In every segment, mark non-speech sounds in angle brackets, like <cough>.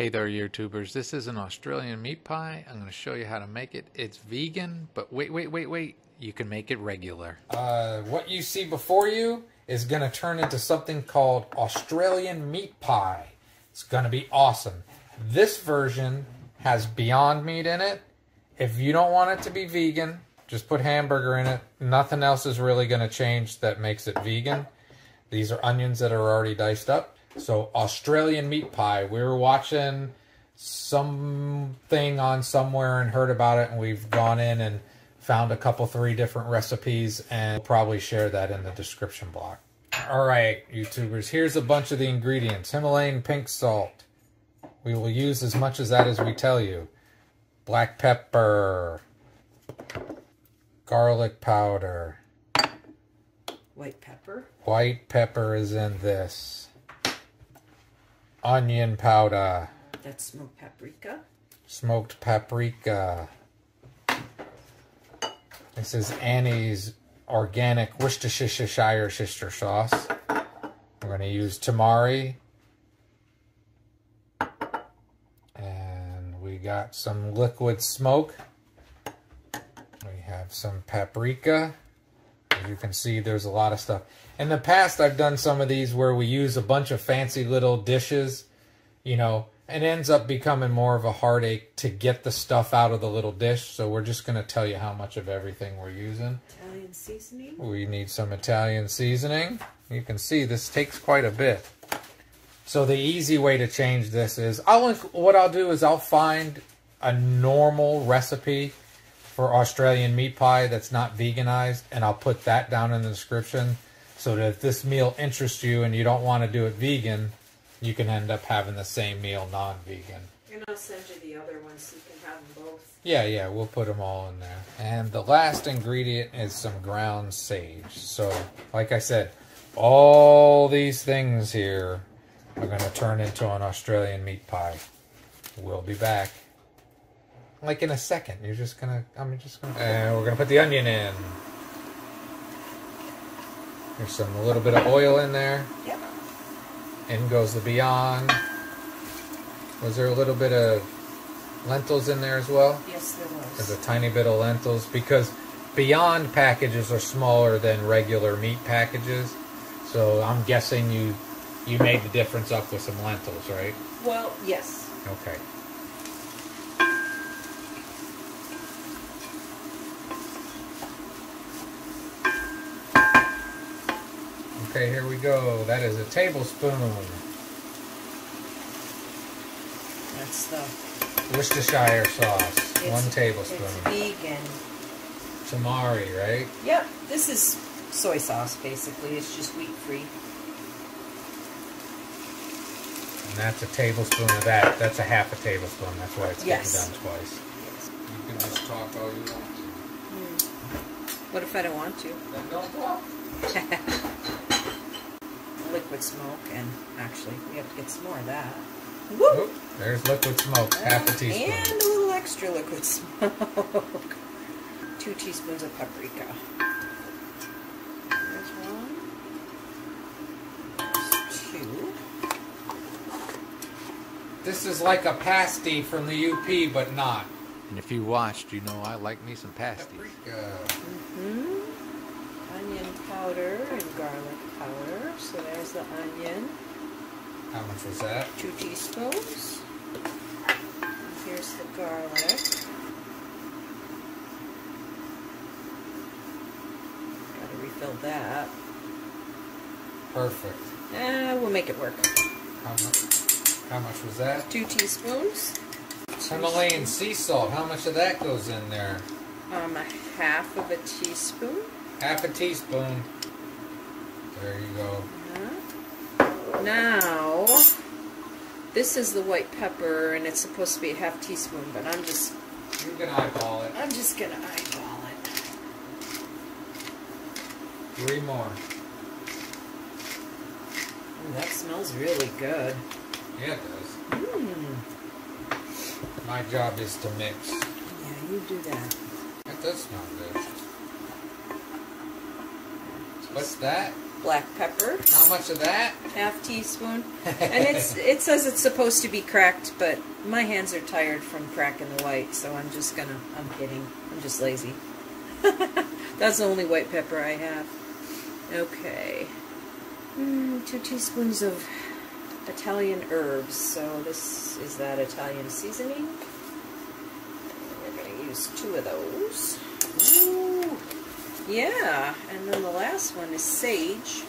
Hey there, YouTubers. This is an Australian meat pie. I'm going to show you how to make it. It's vegan, but wait, wait, wait, wait. You can make it regular. Uh, what you see before you is going to turn into something called Australian meat pie. It's going to be awesome. This version has Beyond Meat in it. If you don't want it to be vegan, just put hamburger in it. Nothing else is really going to change that makes it vegan. These are onions that are already diced up. So Australian meat pie. We were watching something on somewhere and heard about it, and we've gone in and found a couple, three different recipes, and we'll probably share that in the description block. All right, YouTubers, here's a bunch of the ingredients. Himalayan pink salt. We will use as much as that as we tell you. Black pepper. Garlic powder. White pepper. White pepper is in this. Onion powder. That's smoked paprika. Smoked paprika. This is Annie's organic Worcestershire sister sauce. We're going to use tamari. And we got some liquid smoke. We have some paprika. As you can see, there's a lot of stuff. In the past, I've done some of these where we use a bunch of fancy little dishes, you know, it ends up becoming more of a heartache to get the stuff out of the little dish. So we're just going to tell you how much of everything we're using. Italian seasoning. We need some Italian seasoning. You can see this takes quite a bit. So the easy way to change this is, I'll what I'll do is I'll find a normal recipe for Australian meat pie that's not veganized, and I'll put that down in the description so that if this meal interests you and you don't want to do it vegan, you can end up having the same meal non-vegan. And I'll send you the other ones so you can have them both. Yeah, yeah, we'll put them all in there. And the last ingredient is some ground sage. So, like I said, all these things here are going to turn into an Australian meat pie. We'll be back. Like in a second. You're just going to, I'm just going to, and we're going to put the onion in. There's some, a little bit of oil in there. Yep. In goes the Beyond. Was there a little bit of lentils in there as well? Yes, there was. There's a tiny bit of lentils because Beyond packages are smaller than regular meat packages. So I'm guessing you you made the difference up with some lentils, right? Well, yes. Okay. Okay, here we go. That is a tablespoon. That's the. Worcestershire sauce. It's, One tablespoon. It's vegan. Tamari, right? Yep. This is soy sauce, basically. It's just wheat free. And that's a tablespoon of that. That's a half a tablespoon. That's why it's Yes. getting done twice. You can just talk all you want to. Hmm. What if I don't want to? Then don't talk. <laughs> Liquid smoke, and actually, we have to get some more of that. Oop, there's liquid smoke. Half a teaspoon. And a little extra liquid smoke. <laughs> Two teaspoons of paprika. There's one. There's two. This is like a pasty from the UP, but not. And if you watched, you know I like me some pasties. Paprika. hmm Onion powder and garlic powder. So there's the onion. How much was that? Two teaspoons. And here's the garlic. Gotta refill that. Perfect. Eh, we'll make it work. How much? How much was that? Two teaspoons. Himalayan sea salt. How much of that goes in there? Um, a half of a teaspoon. Half a teaspoon. There you go. Now, this is the white pepper, and it's supposed to be a half teaspoon, but I'm just, You can eyeball it. I'm just gonna eyeball it. Three more. Ooh, that smells really good. Yeah, it does. Mmm. My job is to mix. Yeah, you do that. That does smell good. What's that? Black pepper, How much of that? half teaspoon. <laughs> And it's it says it's supposed to be cracked, but my hands are tired from cracking the white, so I'm just gonna I'm kidding. I'm just lazy. <laughs> That's the only white pepper I have. Okay. Mm, two teaspoons of Italian herbs. So this is that Italian seasoning. We're gonna use two of those. Yeah, and then the last one is sage.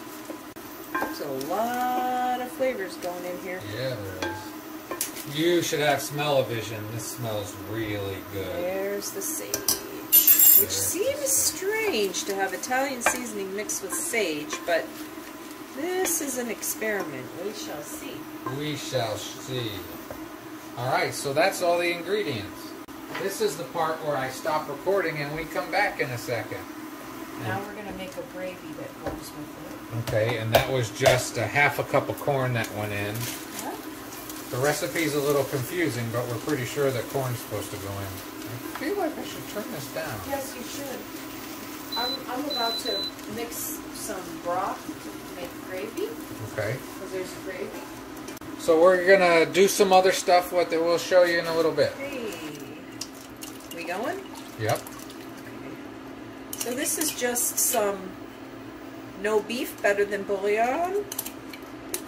There's a lot of flavors going in here. Yeah, there is. You should have smell-o-vision. This smells really good. There's the sage. Which There's seems strange to have Italian seasoning mixed with sage, but this is an experiment. We shall see. We shall see. Alright, so that's all the ingredients. This is the part where I stop recording and we come back in a second. Now we're going to make a gravy that goes with Okay, and that was just a half a cup of corn that went in. The recipe's a little confusing, but we're pretty sure that corn's supposed to go in. I feel like I should turn this down. Yes, you should. I'm, I'm about to mix some broth to make gravy, Okay. because there's gravy. So we're gonna do some other stuff what that we'll show you in a little bit. Hey. We going? Yep. So this is just some no beef, better than bouillon.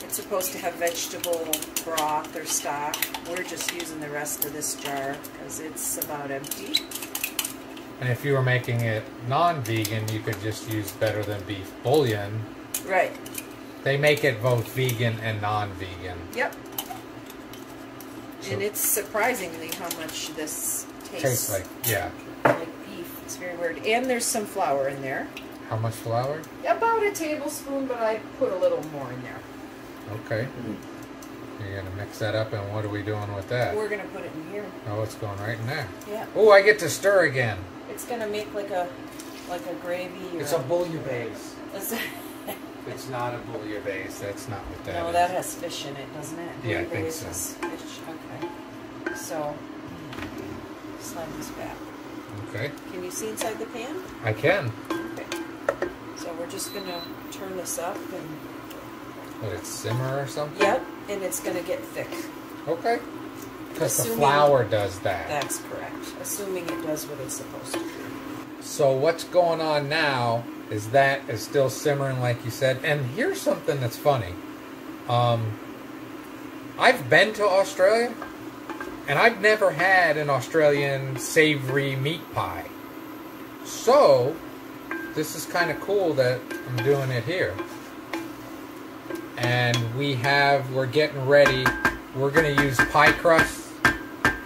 It's supposed to have vegetable broth or stock. We're just using the rest of this jar because it's about empty. And if you were making it non-vegan, you could just use better than beef bouillon. Right. They make it both vegan and non-vegan. Yep. So- and it's surprisingly how much this tastes, Tastes like yeah. like. It's very weird. And there's some flour in there. How much flour? About a tablespoon, but I put a little more in there. Okay. You're gonna mix that up, and what are we doing with that? We're gonna put it in here. Oh, it's going right in there. Yeah. Oh, I get to stir again. It's gonna make like a like a gravy. Or It's a bouillabaisse. It's- <laughs> It's not a bouillabaisse. That's not what that no, is. that has fish in it, doesn't it? Yeah, I think so. Fish. Okay. So mm, slide this back. Okay. Can you see inside the pan? I can. Okay. So we're just gonna turn this up and Let it simmer or something. yep, and it's gonna get thick. Okay. Because the flour does that. That's correct. Assuming it does what it's supposed to do. So what's going on now is that is still simmering like you said. And here's something that's funny. Um, I've been to Australia and I've never had an Australian savory meat pie. So this is kind of cool that I'm doing it here. And we have we're getting ready. We're going to use pie crust,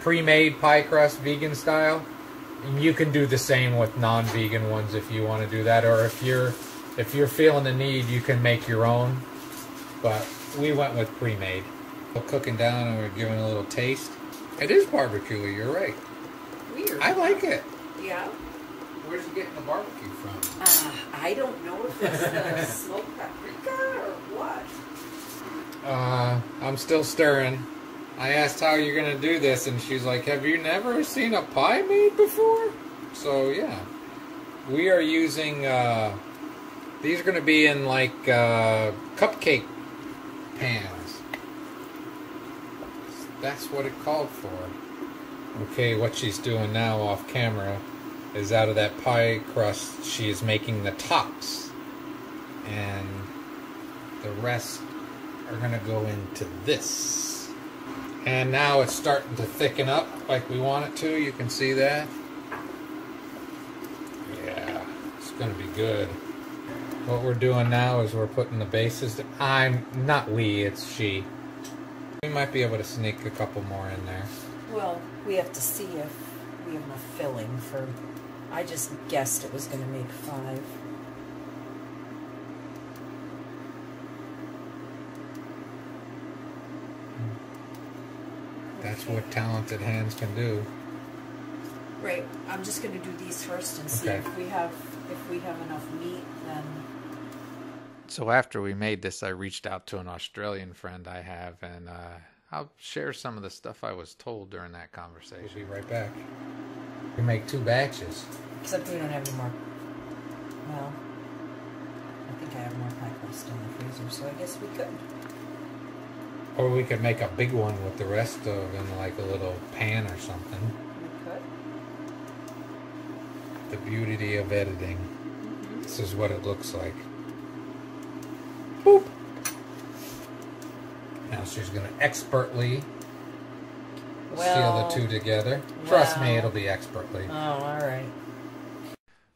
pre-made pie crust vegan style. And you can do the same with non-vegan ones if you want to do that, or if you're if you're feeling the need, you can make your own. But we went with pre-made. We're cooking down and we're giving a little taste. It is barbecue. You're right. Weird. I like it. Yeah. Where's you getting the barbecue from? Uh, I don't know if it's the <laughs> smoked paprika or what. Uh, I'm still stirring. I asked how you're gonna do this, and she's like, "Have you never seen a pie made before?" So yeah, we are using. Uh, these are gonna be in like uh, cupcake pans. That's what it called for. Okay, what she's doing now off camera is out of that pie crust, she is making the tops, and the rest are gonna go into this. And now it's starting to thicken up like we want it to. You can see that. Yeah, it's gonna be good. What we're doing now is we're putting the bases. I'm not we, it's she. We might be able to sneak a couple more in there. Well, we have to see if we have enough filling for. I just guessed it was going to make five. Hmm. That's what talented hands can do. Right. I'm just going to do these first and see if we have if we have enough meat. Then So after we made this, I reached out to an Australian friend I have, and uh, I'll share some of the stuff I was told during that conversation. We'll conversation. be right back. We make two batches. except we don't have any more. Well, I think I have more pie crust in the freezer, so I guess we could. Or we could make a big one with the rest of in like a little pan or something. We could. The beauty of editing. Mm-hmm. This is what it looks like. Boop. Now she's going to expertly Well, seal the two together. Trust me, it'll be expertly. Oh, all right.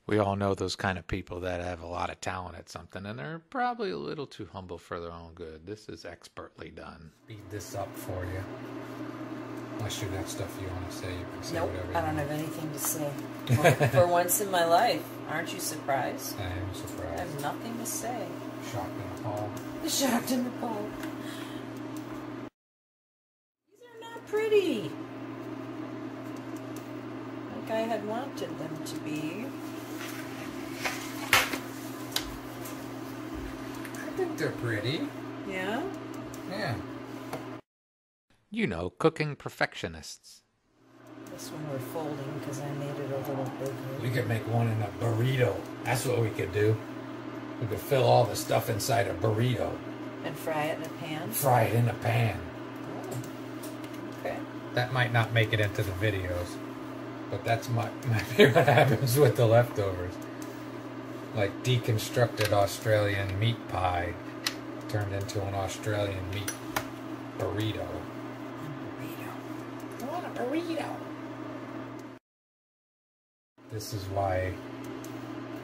We all know those kind of people that have a lot of talent at something and they're probably a little too humble for their own good. This is expertly done. Speed this up for you. Unless you got stuff you want to say, you can say Nope, whatever. I don't want. have anything to say. For, <laughs> for once in my life, aren't you surprised? I am surprised. I have nothing to say. Shocked and appalled. Shocked and appalled. These are not pretty. Like I had wanted them to be. I think they're pretty. Yeah. Yeah. You know, cooking perfectionists. This one we're folding because I made it a little bigger. We could make one in a burrito. That's what we could do. We could fill all the stuff inside a burrito, And fry it in a pan. fry it in a pan. Oh. Okay. That might not make it into the videos, but that's my <laughs> might be what happens with the leftovers. Like deconstructed Australian meat pie turned into an Australian meat burrito. Burrito. I want a burrito. This is why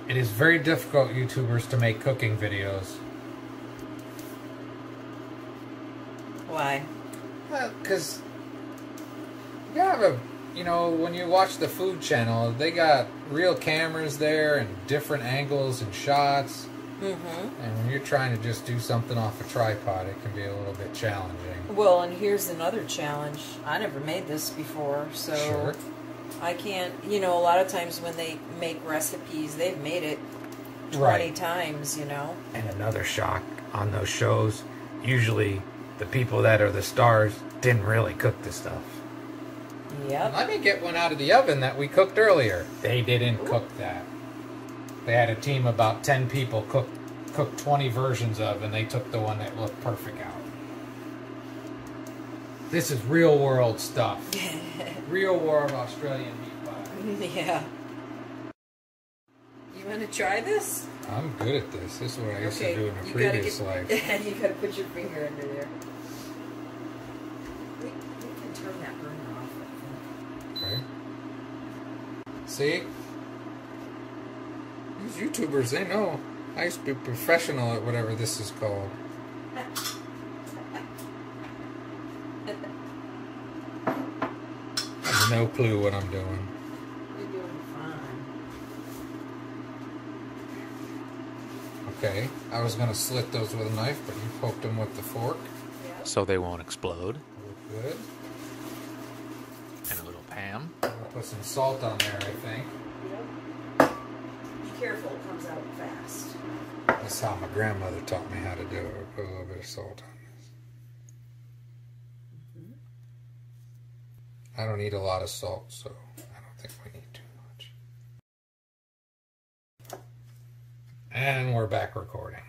it is very difficult, YouTubers, to make cooking videos. Why? Well, because you have a, you know, when you watch the food channel, they got real cameras there and different angles and shots. Mm-hmm. And when you're trying to just do something off a tripod, it can be a little bit challenging. Well, and here's another challenge. I never made this before, so Sure. I can't. You know, a lot of times when they make recipes, they've made it twenty Right. times. You know. And another shock on those shows, usually the people that are the stars didn't really cook the stuff. Yep. Let me get one out of the oven that we cooked earlier. They didn't cook that. They had a team about 10 people cook cook 20 versions of and they took the one that looked perfect out. This is real world stuff. <laughs> real world Australian meat pie. <laughs> yeah. You want to try this? I'm good at this. This is what I used to do in a you previous gotta life. get, <laughs> you gotta put your finger under there. We, we can turn that burner off. Okay. See? These YouTubers, they know. I used to be professional at whatever this is called. Have no clue what I'm doing. You're doing fine. Okay, I was gonna slit those with a knife, but you poked them with the fork. Yeah. So they won't explode. Look good. And a little Pam. I'll put some salt on there, I think. Yep. Be careful, it comes out fast. That's how my grandmother taught me how to do it. Put a little bit of salt on this. I don't eat a lot of salt, so I don't think we need too much. And we're back recording.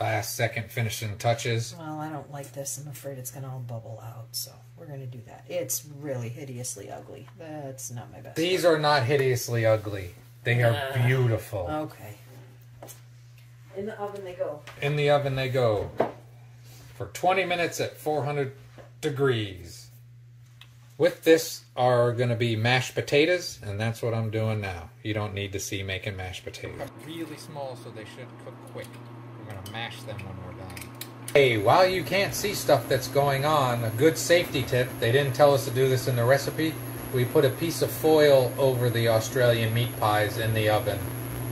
Last second finishing touches. Well, I don't like this. I'm afraid it's going to all bubble out, so we're going to do that. It's really hideously ugly. That's not my best. These are not hideously ugly. They are Uh, beautiful. Okay. In the oven they go. In the oven they go for 20 minutes at 400 degrees. With this are going to be mashed potatoes, and that's what I'm doing now. You don't need to see making mashed potatoes. Really small, so they should cook quick. We're going to mash them when we're done. Hey, while you can't see stuff that's going on, a good safety tip, they didn't tell us to do this in the recipe. We put a piece of foil over the Australian meat pies in the oven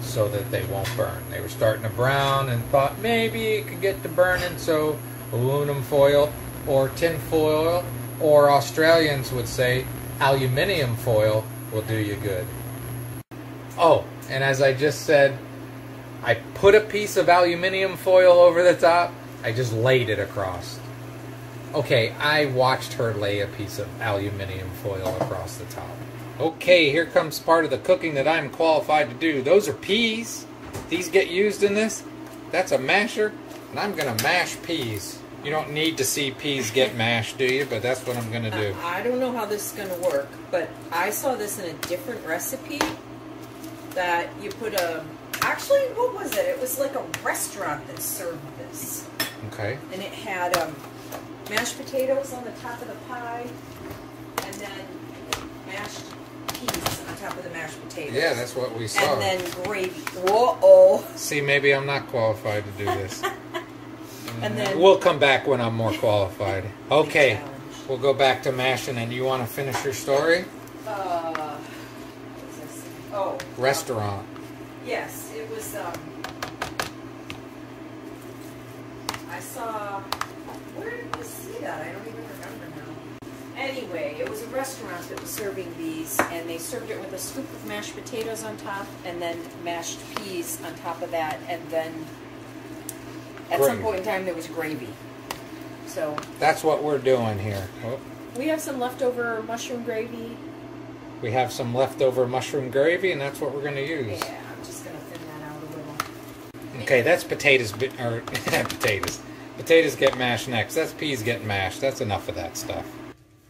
so that they won't burn. They were starting to brown and thought maybe it could get to burning, so aluminum foil or tin foil, or Australians would say aluminium foil will do you good. Oh, and as I just said, I put a piece of aluminium foil over the top. I just laid it across. Okay, I watched her lay a piece of aluminium foil across the top. Okay, here comes part of the cooking that I'm qualified to do. Those are peas. These get used in this. That's a masher, and I'm gonna mash peas. You don't need to see peas get mashed, do you? But that's what I'm gonna do. I don't know how this is going to work, but I saw this in a different recipe that you put a. Actually, what was it? It was like a restaurant that served this. Okay. And it had um, mashed potatoes on the top of the pie, and then mashed peas on top of the mashed potatoes. Yeah, that's what we saw. And then gravy. Whoa! oh. See, maybe I'm not qualified to do this. <laughs> And then We'll come back when I'm more qualified. Okay, we'll go back to mashing, and you want to finish your story? Uh? Oh, Restaurant. Yes, it was. Um, I saw. Where did we see that? I don't even remember now. Anyway, it was a restaurant that was serving these, and they served it with a scoop of mashed potatoes on top, and then mashed peas on top of that, and then at some Gravy. point in time there was gravy. So That's what we're doing here. Oh, we have some leftover mushroom gravy. we have some leftover mushroom gravy, and that's what we're going to use. Yeah, I'm just gonna thin that out a little. Okay, that's potatoes, bi- or <laughs> potatoes. Potatoes get mashed next. That's peas getting mashed. That's enough of that stuff.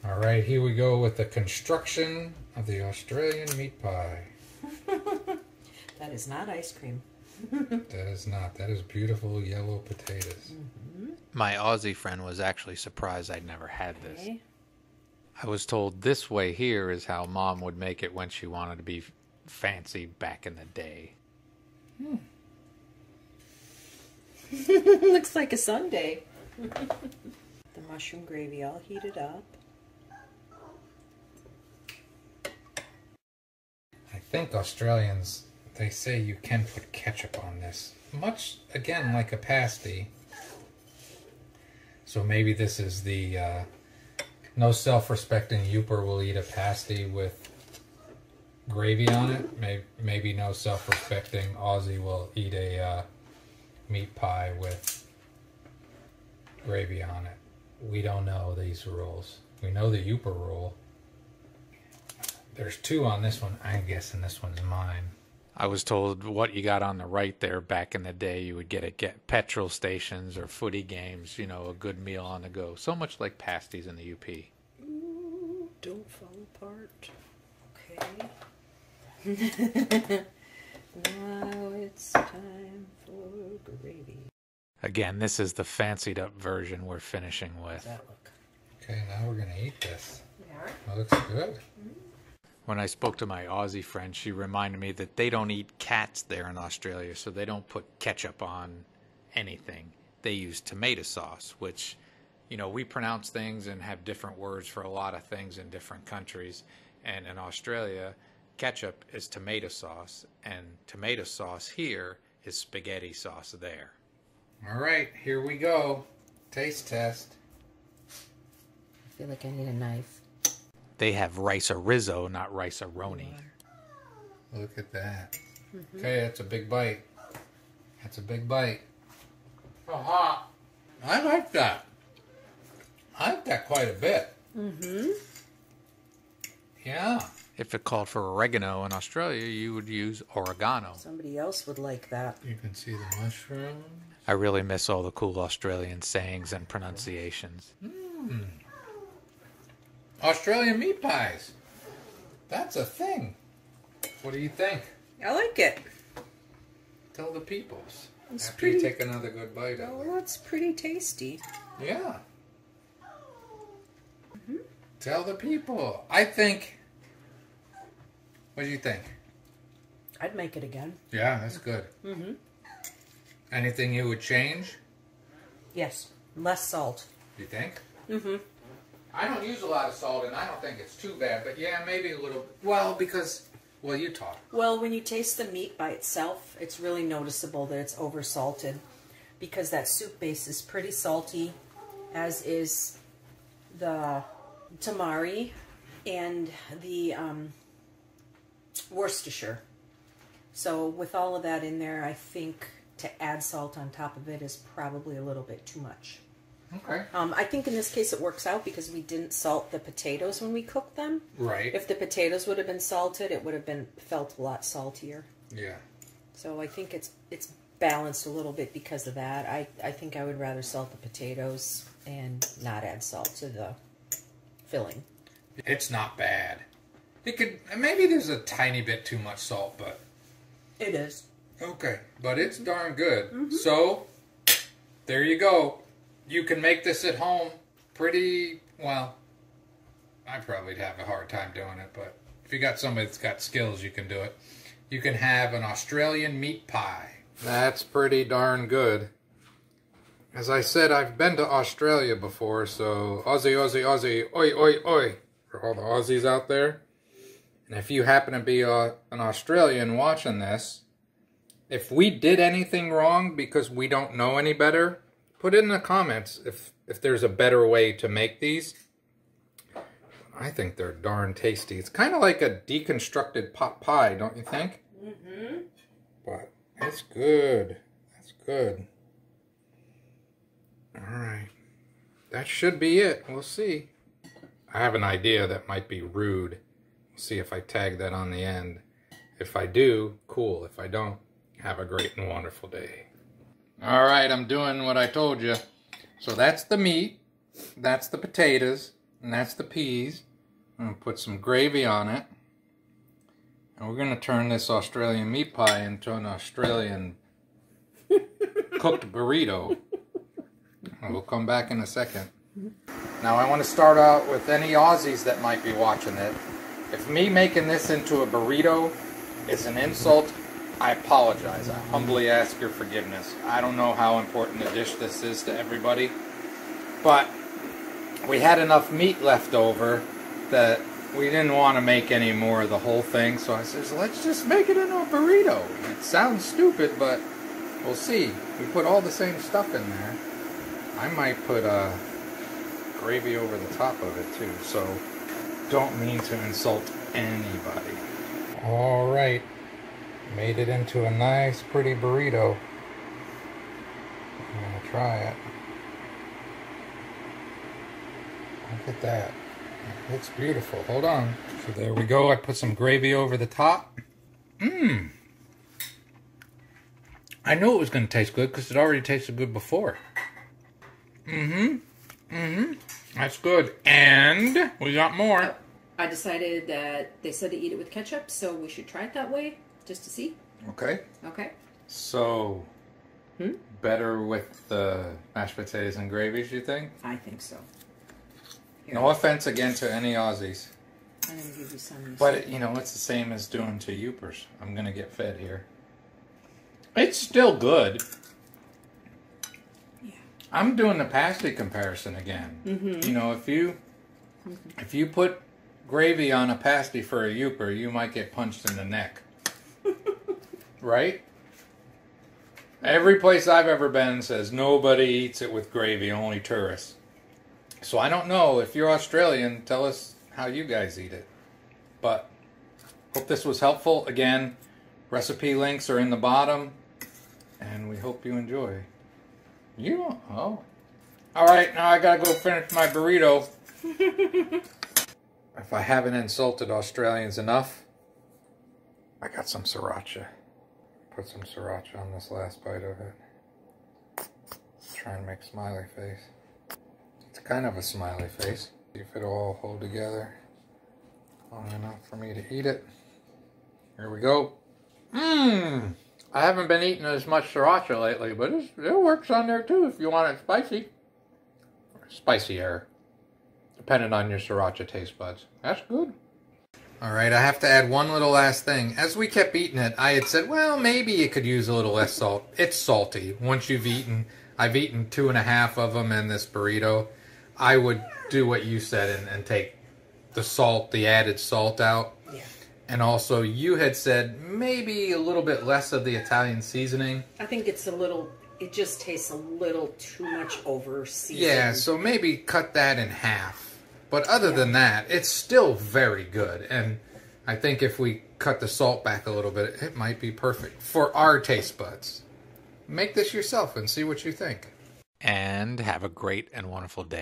All right, here we go with the construction of the Australian meat pie. <laughs> That is not ice cream. <laughs> That is not. That is beautiful yellow potatoes. Mm-hmm. My Aussie friend was actually surprised I'd never had this. Okay. I was told this way here is how mom would make it when she wanted to be fancy back in the day. Hmm. <laughs> Looks like a Sunday. <laughs> the mushroom gravy all heated up. I think Australians, they say you can put ketchup on this. Much, again, like a pasty. So maybe this is the, uh, no self-respecting Yooper will eat a pasty with gravy on it. Maybe, maybe no self-respecting Aussie will eat a uh, meat pie with gravy on it. We don't know these rules. We know the Yooper rule. There's two on this one. I'm guessing this one's mine. I was told what you got on the right there back in the day you would get at get petrol stations or footy games, you know, a good meal on the go. So much like pasties in the UP. Ooh, don't fall apart. Okay. <laughs> now it's time for gravy. Again, this is the fancied up version we're finishing with. That look. Okay, now we're gonna eat this. Yeah. That looks good. Mm-hmm. When I spoke to my Aussie friend, she reminded me that they don't eat cats there in Australia, so they don't put ketchup on anything. They use tomato sauce, which, you know, we pronounce things and have different words for a lot of things in different countries. And in Australia, ketchup is tomato sauce, and tomato sauce here is spaghetti sauce there. All right, here we go. Taste test. I feel like I need a knife. They have rice rizzo, not rice roni. Look at that. Okay, that's a big bite. That's a big bite. Aha! I like that. I like that quite a bit. Mm-hmm. Yeah. If it called for oregano in Australia, you would use oregano. Somebody else would like that. You can see the mushroom. I really miss all the cool Australian sayings and pronunciations. Australian meat pies. That's a thing. What do you think? I like it. Tell the peoples. It's After you pretty- take another good bite of it. Oh, it's pretty tasty. Yeah. Tell the people. I think. What do you think? I'd make it again. Yeah, that's good. Mm-hmm. Anything you would change? Yes. Less salt. You think? Mm-hmm. I don't use a lot of salt, and I don't think it's too bad. But yeah, maybe a little. Well, because well, you talk. Well, when you taste the meat by itself, it's really noticeable that it's over salted because that soup base is pretty salty, as is the tamari and the um, Worcestershire. So, with all of that in there, I think to add salt on top of it is probably a little bit too much. Okay. Um, I think in this case it works out because we didn't salt the potatoes when we cooked them. Right. If the potatoes would have been salted, it would have been felt a lot saltier. yeah. So I think it's it's balanced a little bit because of that. I, I think I would rather salt the potatoes and not add salt to the filling. It's not bad. It could maybe there's a tiny bit too much salt, but It is. okay. But it's darn good. So there you go. You can make this at home pretty well. I probably'd have a hard time doing it, but if you got somebody that's got skills, you can do it. You can have an Australian meat pie. That's pretty darn good. As I said, I've been to Australia before, so Aussie, Aussie, Aussie, oi, oi, oi, for all the Aussies out there. And if you happen to be uh, an Australian watching this, if we did anything wrong because we don't know any better, put it in the comments if if there's a better way to make these. I think they're darn tasty. It's kind of like a deconstructed pot pie, don't you think? Mm-hmm. But it's good. That's good. All right. That should be it. We'll see. I have an idea that might be rude. We'll see if I tag that on the end. If I do, cool. If I don't, have a great and wonderful day. All right, I'm doing what I told you. So that's the meat, that's the potatoes, and that's the peas. I'm going to put some gravy on it. And we're going to turn this Australian meat pie into an Australian <laughs> cooked burrito. And we'll come back in a second. Now I want to start out with any Aussies that might be watching it. If me making this into a burrito is an insult, I apologize. I humbly ask your forgiveness. I don't know how important a dish this is to everybody, but we had enough meat left over that we didn't want to make any more of the whole thing, so I says, let's just make it into a burrito. It sounds stupid, but we'll see. We put all the same stuff in there. I might put uh, gravy over the top of it too, so don't mean to insult anybody. All right, made it into a nice, pretty burrito. I'm gonna try it. Look at that. It's beautiful. Hold on. So there we go. I put some gravy over the top. Mmm. I knew it was going to taste good because it already tasted good before. Mm-hmm. Mm-hmm. That's good. And we got more. I decided that they said to eat it with ketchup, so we should try it that way just to see. Okay. Okay. So, Hmm? better with the mashed potatoes and gravies, you think? I think so. Here, No offense again to any Aussies. I'm gonna give you some. But, you know, it's the same as doing to Yoopers. I'm going to get fed here. It's still good. Yeah. I'm doing the pasty comparison again. Mhm. You know, if you if you put gravy on a pasty for a Yooper, you might get punched in the neck. Right? Every place I've ever been says nobody eats it with gravy, only tourists. So I don't know. If you're Australian, tell us how you guys eat it. But hope this was helpful. Again, recipe links are in the bottom, and we hope you enjoy. You oh. All right, now I gotta go finish my burrito. <laughs> if I haven't insulted Australians enough, I got some sriracha. Put some sriracha on this last bite of it. Try and make smiley face. It's kind of a smiley face. See if it'll all hold together long enough for me to eat it. Here we go. Mmm. I haven't been eating as much sriracha lately, but it works on there too if you want it spicy. Spicier, depending on your sriracha taste buds. That's good. All right, I have to add one little last thing. As we kept eating it, I had said, well, maybe you could use a little less salt. It's salty. Once you've eaten, I've eaten two and a half of them in this burrito. I would do what you said and, and take the salt, the added salt out. Yeah. And also, you had said maybe a little bit less of the Italian seasoning. I think it's a little. It just tastes a little too much over seasoned. Yeah, so maybe cut that in half. But other than that, it's still very good. And I think if we cut the salt back a little bit, it might be perfect for our taste buds. Make this yourself and see what you think. And have a great and wonderful day.